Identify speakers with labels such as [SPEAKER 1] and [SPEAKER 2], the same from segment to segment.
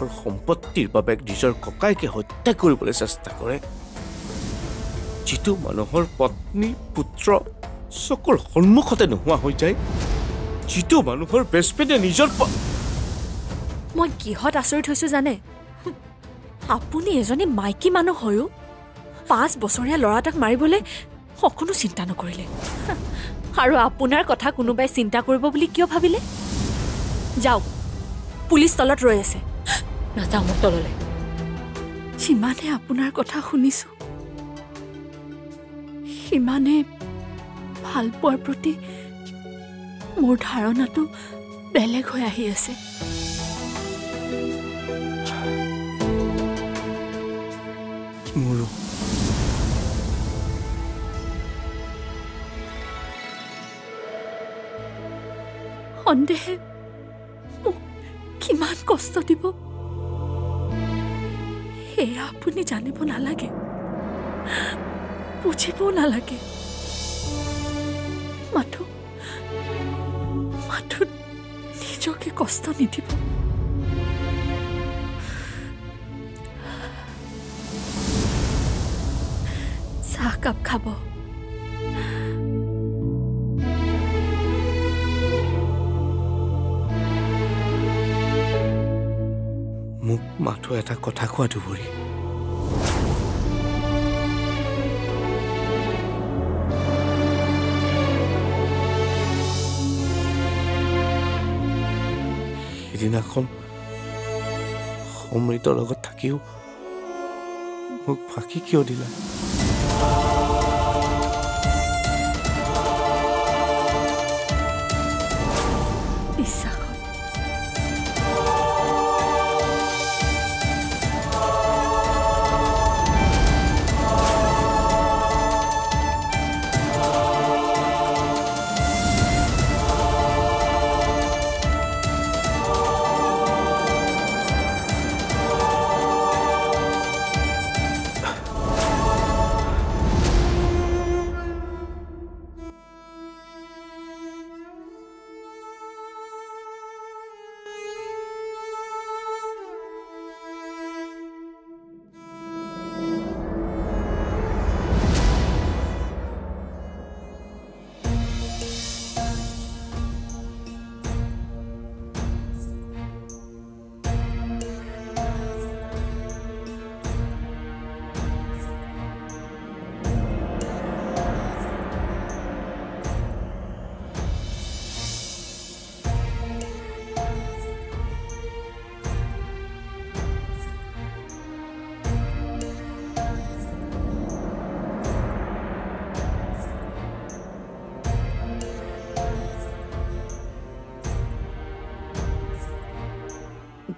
[SPEAKER 1] মানুহৰ সম্পত্তিৰ বাবে নিজৰ ককাইকে হত্যা কৰিবলৈ চেষ্টা কৰে। যিটো মানুহৰ পত্নী পুত্ৰ চকুৰ সন্মুখতে নোহোৱা হৈ যায় যিটো মানুহৰ বেষ্টফ্ৰেণ্ডে নিজৰ
[SPEAKER 2] মই কিহত আচৰিত হৈছো জানে? আপুনি এজনী মাইকী মানুহ হৈও পাঁচ বছৰীয়া ল'ৰা এটাক মাৰিবলৈ অকণো চিন্তা নকৰিলে। আৰু আপোনাৰ কথা কোনোবাই চিন্তা কৰিব বুলি কিয় ভাবিলে? যাওক পুলিচ তলত ৰৈ আছে। নাযাওঁ মই তললৈ। যিমানে আপোনাৰ কথা শুনিছো। সিমানে ভাল পোৱাৰ প্ৰতি মোৰ ধাৰণাটো বেলেগ হৈ আহি আছে।
[SPEAKER 1] মোৰো?
[SPEAKER 2] সন্দেহে মোক কিমান কষ্ট দিব? সেয়া আপুনি জানিব নালাগে বুজিবও নালাগে মাথো মাথো নিজকে কষ্ট নিদিব চাহ কাপ খাব।
[SPEAKER 1] মাথো এটা কথা কোৱা দুবৰি। সিদিনাখন সমৃতৰ লগত থাকিও মোক ফাঁকি কিয় দিলা?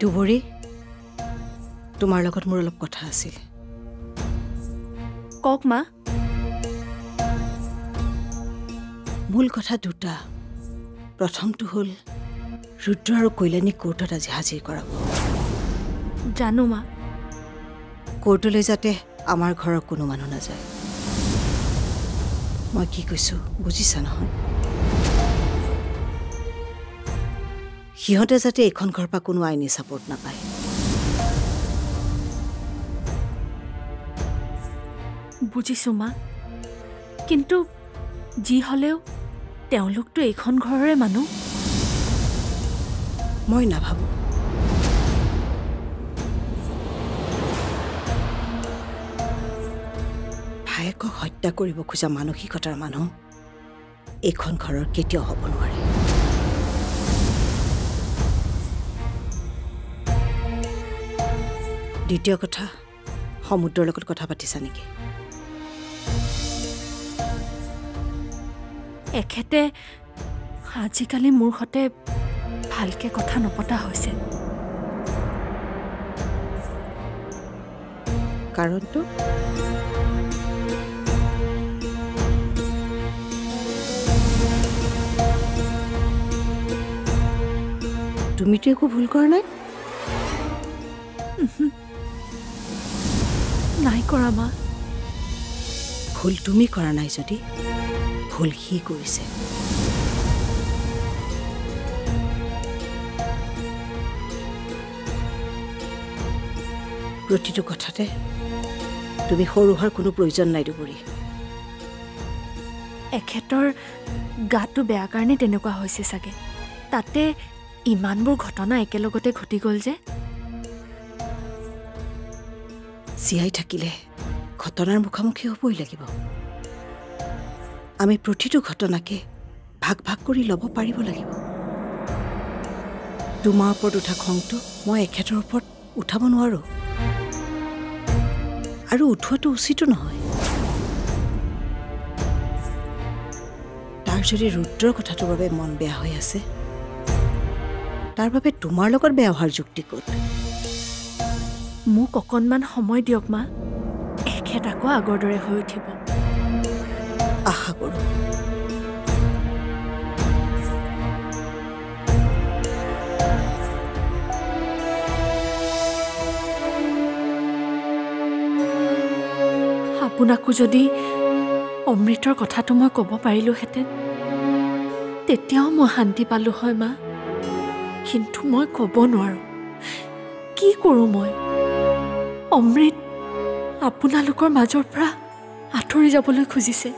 [SPEAKER 3] দুবৰি তোমাৰ লগত মোৰ অলপ কথা আছিল।
[SPEAKER 2] কওক মা।
[SPEAKER 3] মূল কথা দুটা। প্ৰথমটো হ'ল ৰুদ্ৰ আৰু কল্যাণী কোৰ্টত আজি হাজিৰ কৰাব।
[SPEAKER 2] জানো মা।
[SPEAKER 3] কোৰ্টলৈ যাতে আমাৰ ঘৰৰ কোনো মানুহ নাযায়। মই কি কৈছোঁ বুজিছা নহয়? সিহঁতে যাতে এইখন ঘৰৰ পৰা কোনো আইনী ছাপৰ্ট নাপায়।
[SPEAKER 2] বুজিছো মা। কিন্তু যি হ'লেও তেওঁলোকতো এইখন ঘৰৰে মানুহ।
[SPEAKER 3] মই নাভাবোঁ। ভায়েকক হত্যা কৰিব খোজা মানসিকতাৰ মানুহ এইখন ঘৰৰ কেতিয়াও হ'ব নোৱাৰে। দ্বিতীয় কথা সমুদ্ৰৰ লগত কথা পাতিছা নেকি?
[SPEAKER 2] এখেতে আজিকালি মোৰ সৈতে ভালকে কথা নপতা হৈছে।
[SPEAKER 3] কাৰণটো? তুমিতো একো ভুল কৰা নাই?
[SPEAKER 2] নাই কৰা মা।
[SPEAKER 3] ভুল তুমি কৰা নাই যদি ভুল সি কৰিছে। প্ৰতিটো কথাতে তুমি সৰু হোৱাৰ কোনো প্ৰয়োজন নাই দুবৰী।
[SPEAKER 2] এখেতৰ গাটো বেয়া কাৰণে তেনেকুৱা হৈছে চাগে। তাতে ইমানবোৰ ঘটনা একেলগতে ঘটি গ'ল যে।
[SPEAKER 3] জীয়াই থাকিলে ঘটনাৰ মুখামুখি হ'বই লাগিব। আমি প্ৰতিটো ঘটনাকে ভাগ ভাগ কৰি ল'ব পাৰিব লাগিব। তোমাৰ ওপৰত উঠা খংটো মই এখেতৰ ওপৰত উঠাব নোৱাৰোঁ। আৰু উঠোৱাটো উচিতো নহয়। তাৰ যদি ৰুদ্ৰৰ কথাটোৰ বাবে মন বেয়া হৈ আছে তাৰ বাবে তোমাৰ লগত বেয়া হোৱাৰ যুক্তি ক'ত?
[SPEAKER 2] মোক অকণমান সময় দিয়ক মা। এখেত আকৌ আগৰ দৰে হৈ উঠিব।
[SPEAKER 3] আশা কৰোঁ।
[SPEAKER 2] আপোনাকো যদি অমৃতৰ কথাটো মই ক'ব পাৰিলোহেঁতেন তেতিয়াও মই শান্তি পালোঁ হয় মা। কিন্তু মই ক'ব নোৱাৰোঁ। কি কৰোঁ মই? অমৃত আপোনালোকৰ মাজৰ পৰা আঁতৰি যাবলৈ খুজিছে।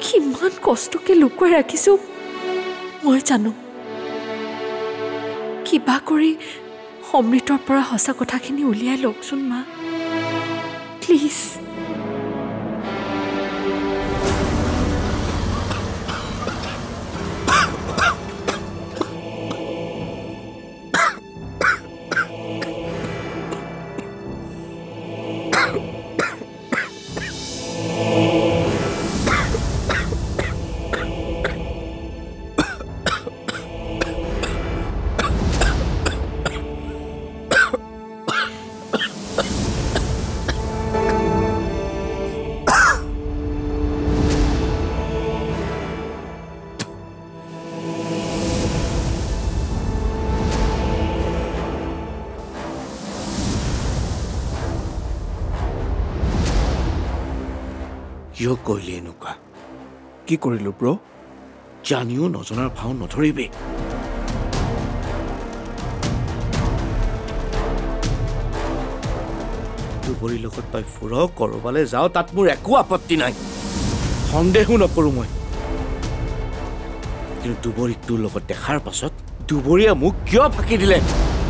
[SPEAKER 2] কিমান কষ্টকে লুকুৱাই ৰাখিছোঁ। মই জানো। কিবা কৰি অমৃতৰ পৰা সঁচা কথাখিনি উলিয়াই লওকচোন মা। প্লিজ।
[SPEAKER 1] কিয় কৰিলি এনেকুৱা
[SPEAKER 4] কি কৰিলোঁ ব্ৰ
[SPEAKER 1] জানিও নজনাৰ ভাও নধৰিবি দুবৰীৰ লগত তই ফুৰ কৰবালৈ যাওঁ তাত মোৰ একো আপত্তি নাই সন্দেহো নকৰোঁ মই কিন্তু দুবৰীক তোৰ লগত দেখাৰ পাছত দুবৰীয়ে মোক কিয় ফাঁকি দিলে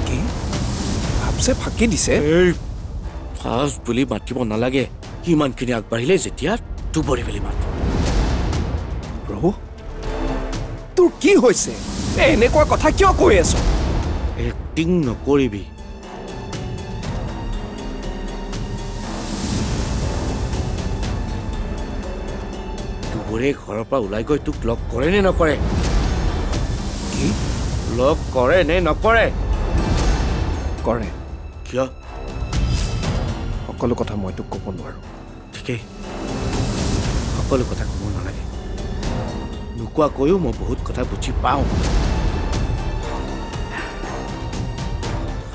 [SPEAKER 4] কি ভাবছে ফাঁকি দিছে
[SPEAKER 1] ফাৰ্ষ্ট বুলি মাতিব নালাগে সিমানখিনি আগবাঢ়িলে যেতিয়া দুবৰী বুলি মাত
[SPEAKER 4] প্ৰভু তোৰ কি হৈছে? এনেকুৱা কথা কিয় কৈ আছ?
[SPEAKER 1] এক্টিং নকৰিবি। দুবৰে ঘৰৰ পৰা ওলাই গৈ তোক লগ কৰে নে নকৰে?
[SPEAKER 4] কি?
[SPEAKER 1] লগ কৰে নে নকৰে?
[SPEAKER 4] কৰে।
[SPEAKER 1] কিয়?
[SPEAKER 4] সকলো কথা মই তোক ক'ব নোৱাৰোঁ।
[SPEAKER 1] ঠিকেই সকলো কথা ক'ব নালাগে। নোকোৱাকৈও মই বহুত কথা বুজি পাওঁ।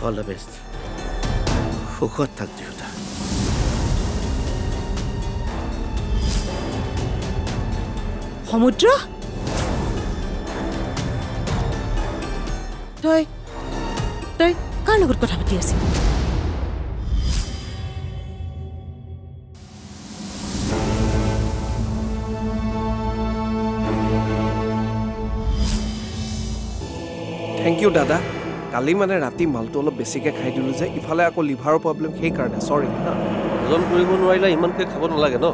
[SPEAKER 1] অল দ্য বেষ্ট সুখত থাক দেউতা।
[SPEAKER 3] সমুদ্ৰ? তই তই কাৰ লগত কথা পাতি আছিলি?
[SPEAKER 4] ইউ দাদা? কালি মানে ৰাতি মালটো অলপ বেছিকৈ খাই দিলোঁ যে ইফালে আকৌ লিভাৰৰ প্ৰব্লেম সেইকাৰণে চৰি হা
[SPEAKER 5] হজম কৰিব নোৱাৰিলে ইমানকৈ খাব নালাগে ন?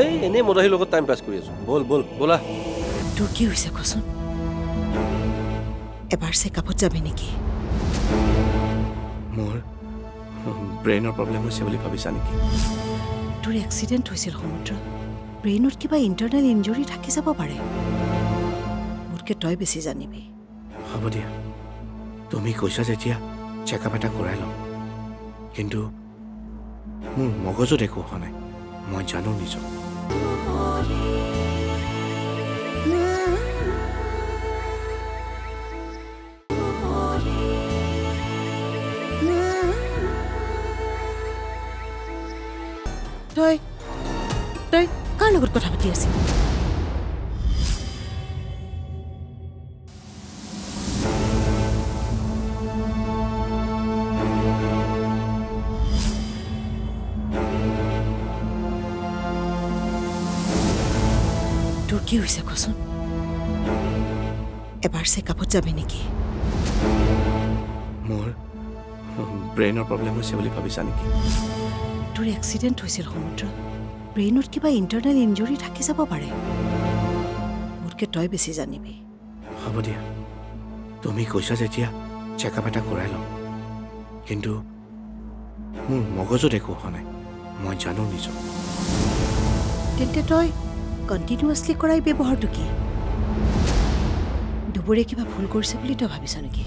[SPEAKER 5] এই এনেই মদাহীৰ লগত টাইম পাছ কৰি আছোঁ। ব'ল ব'ল ব'লা।
[SPEAKER 3] তোৰ কি হৈছে কচোন? এবাৰ চেকআপত যাবি নেকি?
[SPEAKER 1] মোৰ ব্ৰেইনৰ প্ৰব্লেম হৈছে বুলি ভাবিছা নেকি?
[SPEAKER 3] তোৰ এক্সিডেণ্ট হৈছিল সমুদ্ৰ। ব্ৰেইনত কিবা ইণ্টাৰনেল ইঞ্জুৰি থাকি যাব পাৰে। মোতকৈ তই বেছি জানিবি।
[SPEAKER 1] হ'ব দিয়া। তুমি কৈছা যেতিয়া চেকআপ এটা কৰাই ল'ম। কিন্তু মোৰ মগজত একো হোৱা নাই। মই জানো নিজক।
[SPEAKER 3] তই তই কাৰ লগত কথা পাতি আছিলি? কি হৈছে কচোন? এবাৰ চেকআপত যাবি নেকি?
[SPEAKER 1] মোৰ ব্ৰেইনৰ প্ৰব্লেম হৈছে বুলি ভাবিছা নেকি?
[SPEAKER 3] তোৰ এক্সিডেণ্ট হৈছিল সমুদ্ৰ ব্ৰেইনত কিবা ইণ্টাৰনেল ইঞ্জুৰি থাকি যাব পাৰে। মোতকৈ তই বেছি জানিবি।
[SPEAKER 1] হ'ব দিয়া। তুমি কৈছা যেতিয়া চেকআপ এটা কৰাই ল'ম। কিন্তু মোৰ মগজত একো হোৱা নাই। মই জানো নিজক।
[SPEAKER 3] তেন্তে তই কণ্টিনিউৱাছলি কৰাই ব্যৱহাৰটো কি? দুবৰে কিবা ভুল কৰিছে বুলি তই ভাবিছ নেকি?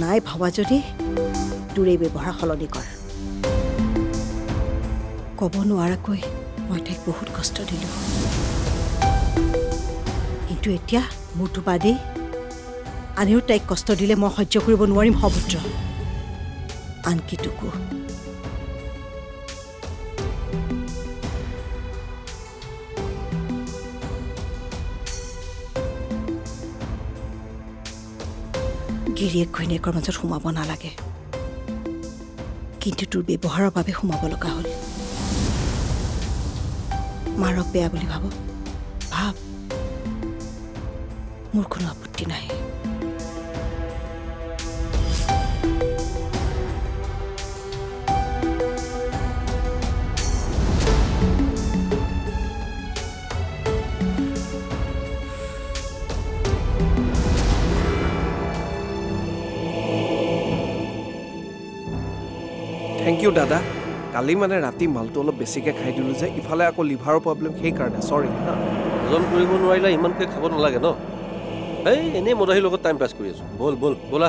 [SPEAKER 1] নাই
[SPEAKER 3] ভবা। যদি তোৰ এই ব্যৱহাৰ সলনি কৰ। ক'ব নোৱাৰাকৈ মই তাইক বহুত কষ্ট দিলোঁ। কিন্তু এতিয়া মোৰটো বাদেই আনেও তাইক কষ্ট দিলে মই সহ্য কৰিব নোৱাৰিম সমুদ্ৰ আনকি তোকো। গিৰিয়েক ঘৈণীয়েকৰ মাজত সোমাব নালাগে। কিন্তু তোৰ ব্যৱহাৰৰ বাবে সোমাব লগা হ'ল। মাৰক বেয়া বুলি ভাব। ভাব। মোৰ কোনো আপত্তি নাই
[SPEAKER 4] থেংক ইউ দাদা কালি মানে ৰাতি মালটো অলপ বেছিকৈ খাই দিলোঁ যে ইফালে আকৌ লিভাৰৰ প্ৰব্লেম সেইকাৰণে চৰি হা?
[SPEAKER 5] হজম কৰিব নোৱাৰিলে ইমানকৈ খাব নালাগে ন? এই এনেই মদাহীৰ লগত টাইম পাছ কৰি আছোঁ। ব'ল ব'ল। ব'লা।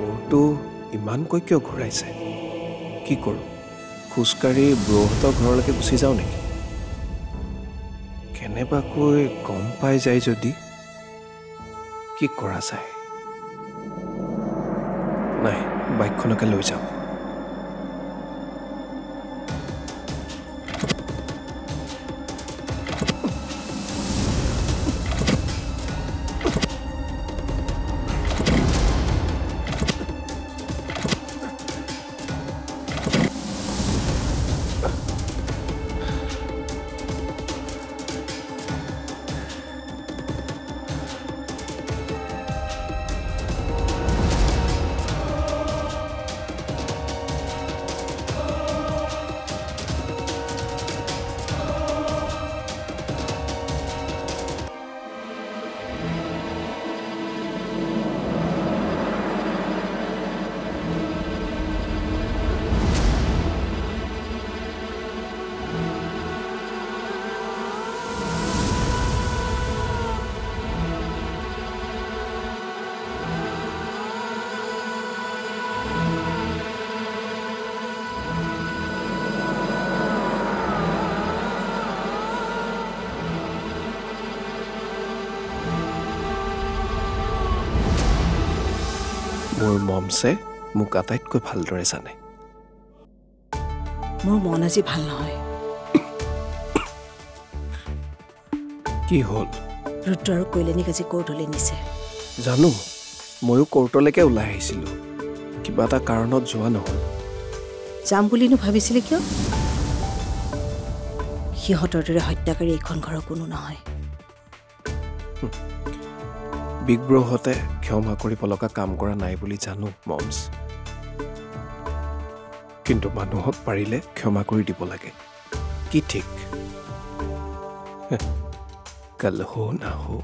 [SPEAKER 4] মূৰটো ইমানকৈ কিয় ঘূৰাইছে? কি কৰোঁ? খোজকাঢ়ি ব্ৰহঁতৰ ঘৰলৈকে গুচি যাওঁ নেকি? কেনেবাকৈ গম পাই যায় যদি কি কৰা যায়? নাই বাইকখনকে লৈ যাওঁ মমছে মোক আটাইতকৈ ভালদৰে জানে।
[SPEAKER 3] মোৰ মন আজি ভাল নহয়।
[SPEAKER 4] কি হ'ল?
[SPEAKER 3] ৰুদ্ৰ আৰু কৈলেনীক আজি কৰ্টলৈ নিছে।
[SPEAKER 4] জানো ময়ো কৰ্টলৈকে ওলাই আহিছিলোঁ। কিবা এটা কাৰণত যোৱা নহ'ল।
[SPEAKER 3] যাম বুলিনো ভাবিছিলে কিয়? সিহঁতৰ দৰে হত্যাকাৰী এইখন ঘৰৰ কোনো নহয়।
[SPEAKER 4] বিগ ব্ৰহঁতে ক্ষমা কৰিব লগা কাম কৰা নাই বুলি জানো মমছ। কিন্তু মানুহক পাৰিলে ক্ষমা কৰি দিব লাগে। কি ঠিক? হেহ, কাল হো না হো।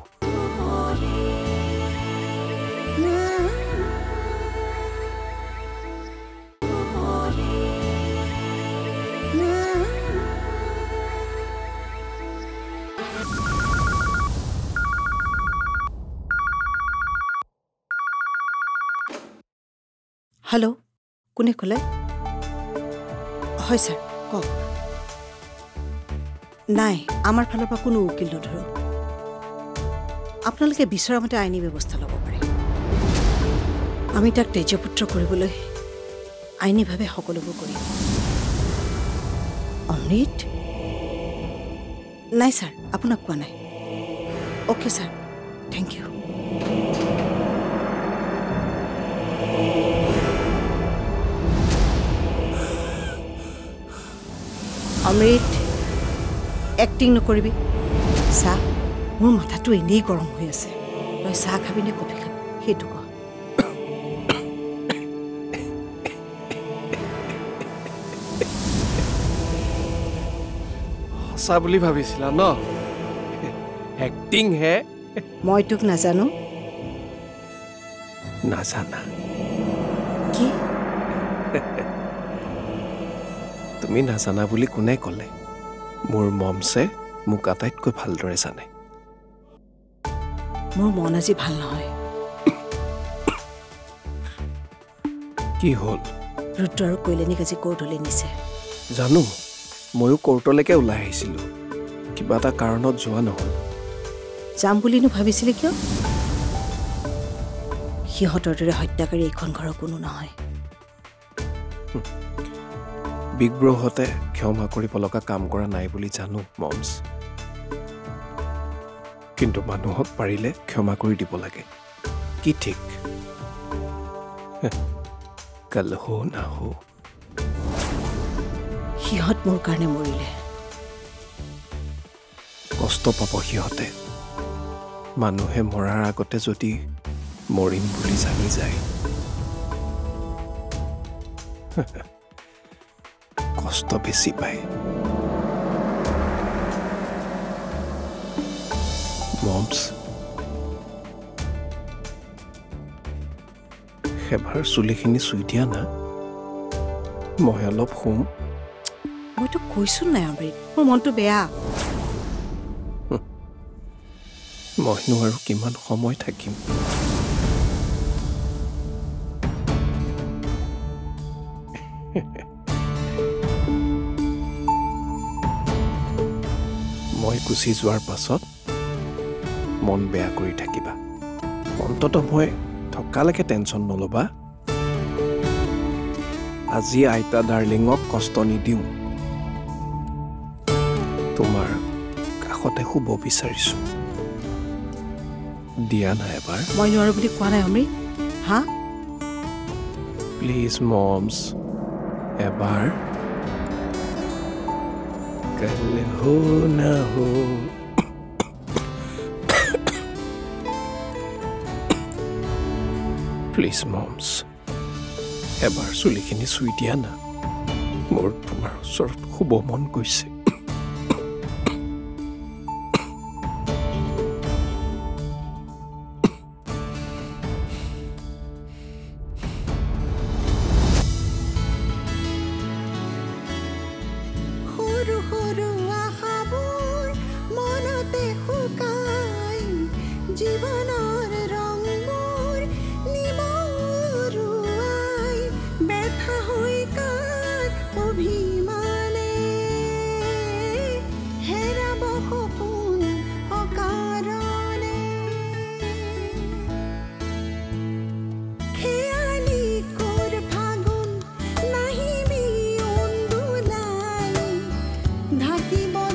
[SPEAKER 3] হেল্ল' কোনে ক'লে? হয় ছাৰ কওক। নাই আমাৰ ফালৰ পৰা কোনো উকিল নধৰোঁ। আপোনালোকে বিচৰা মতে আইনী ব্যৱস্থা ল'ব পাৰে। আমি তাক তেজপুত্ৰ কৰিবলৈ আইনীভাৱে সকলোবোৰ কৰিম। অমৃত? নাই ছাৰ আপোনাক কোৱা নাই। Okay sir thank you. Amrit acting নকৰিবি। চাহ মোৰ মাথাটো এনেই গৰম হৈ আছে। তই চাহ খাবি নে কফি খাবি? সেইটো ক।
[SPEAKER 4] সঁচা বুলি ভাবিছিলা ন? এক্টিং হে।
[SPEAKER 3] মই তোক নাজানো।
[SPEAKER 4] নাজানা।
[SPEAKER 3] কি?
[SPEAKER 4] তুমি নাজানা বুলি কোনে ক'লে? মোৰ মমছে মোক আটাইতকৈ ভালদৰে জানে।
[SPEAKER 3] মোৰ মন আজি ভাল নহয়।
[SPEAKER 4] কি হ'ল?
[SPEAKER 3] ৰুদ্ৰ আৰু কৈলানীক আজি কৰ্টলৈ নিছে।
[SPEAKER 4] জানো ময়ো কৰ্টলৈকে ওলাই আহিছিলোঁ। কিবা এটা কাৰণত যোৱা নহ'ল।
[SPEAKER 3] যাম বুলিনো ভাবিছিলি কিয়? সিহঁতৰ দৰে হত্যাকাৰী এইখন ঘৰৰ কোনো নহয়।
[SPEAKER 4] বিগ ব্ৰহঁতে ক্ষমা কৰিব লগা কাম কৰা নাই বুলি জানো মমছ। কিন্তু মানুহক পাৰিলে ক্ষমা কৰি দিব লাগে। কি ঠিক? কাল হো না হো।
[SPEAKER 3] সিহঁত মোৰ কাৰণে মৰিলে।
[SPEAKER 4] কষ্ট পাব সিহঁতে। মানুহে মৰাৰ আগতে যদি মৰিম বুলি জানি যায়। কষ্ট বেছি পায় মমছ সেবাৰ চুলিখিনি চুই দিয়া না? মই অলপ শুম।
[SPEAKER 3] মইতো কৈছো নাই অমৃত মোৰ মনটো বেয়া।
[SPEAKER 4] মইনো আৰু কিমান সময় থাকিম? গুচি যোৱাৰ পাছত মন বেয়া কৰি থাকিবা। অন্তত মই থকালৈকে টেনশ্যন নল'বা। আজি আইতা ডাৰ্লিঙক কষ্ট নিদিওঁ। তোমাৰ কাষতে শুব বিচাৰিছোঁ। দিয়া নাই এবাৰ।
[SPEAKER 3] মই নোৱাৰো বুলি কোৱা নাই অমৃত। হা?
[SPEAKER 4] প্লিজ মমছ এবাৰ কল হো না হো প্লিজ মমছ এবাৰ চুলিখিনি চুই দিয়া না। মোৰ তোমাৰ ওচৰত শুব মন গৈছে।
[SPEAKER 3] sentimos.